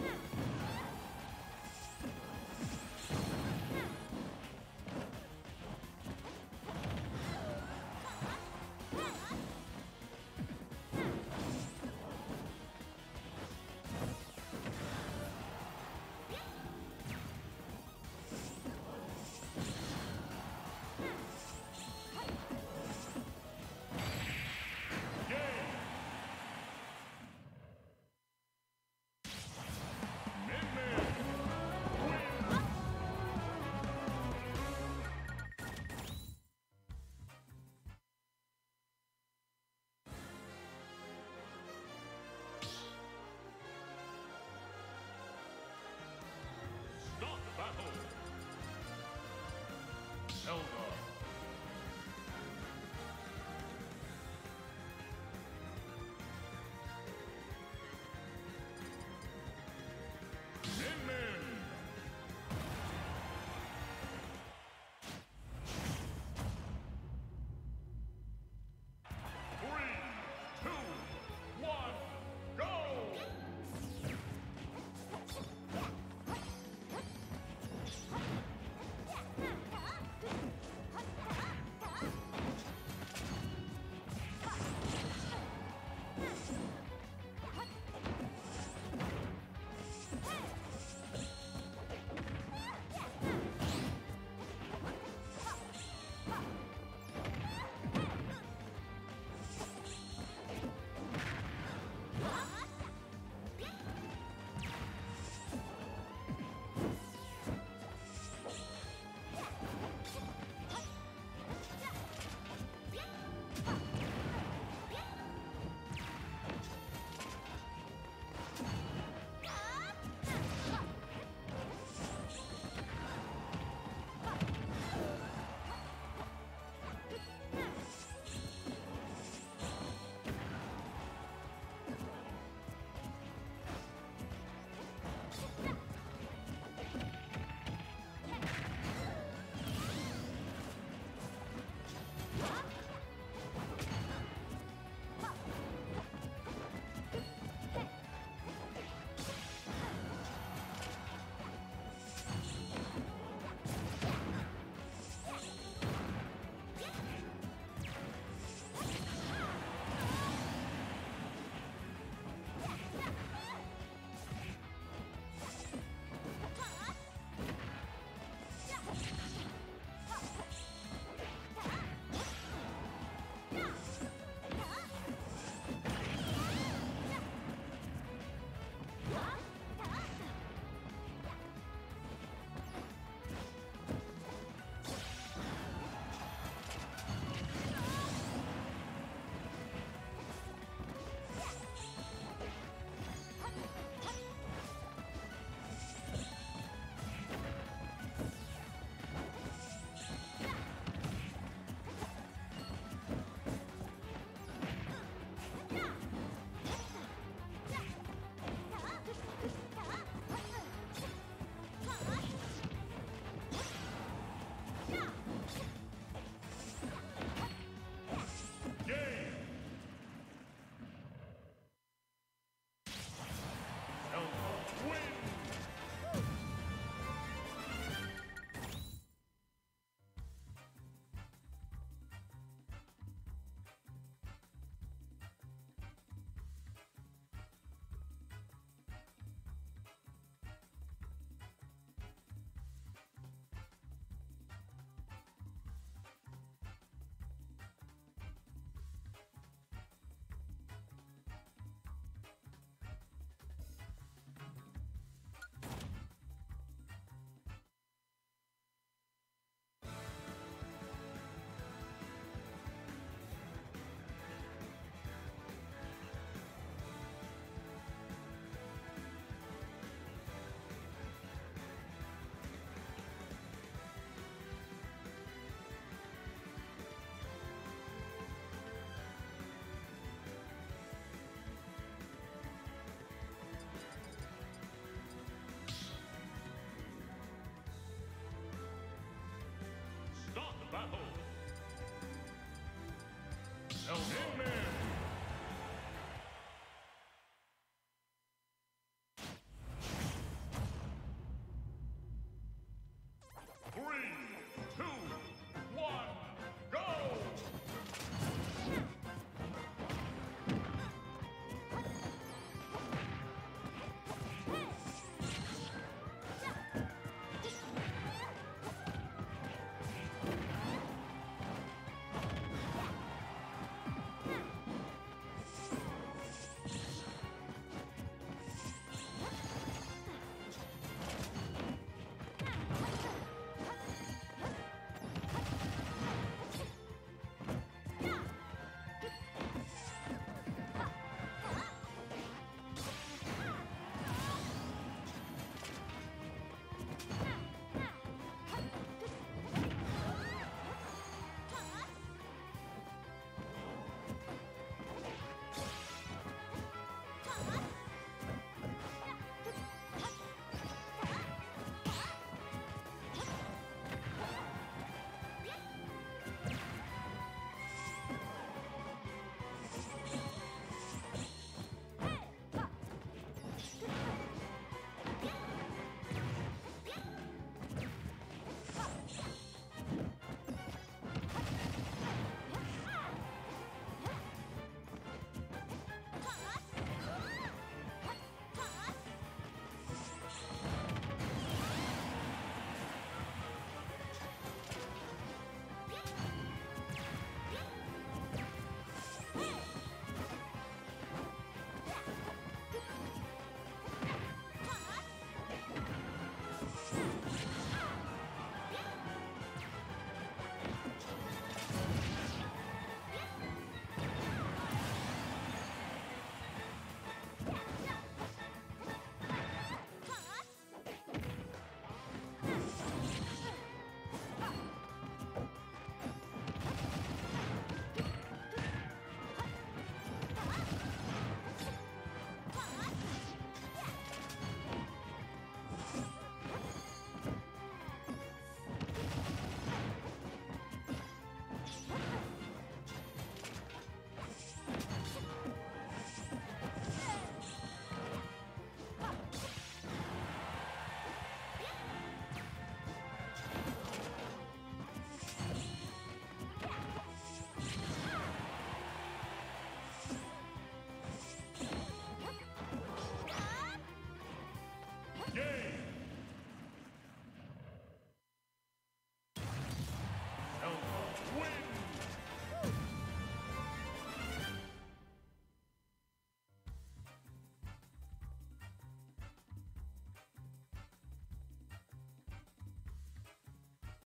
Yeah. Eldar.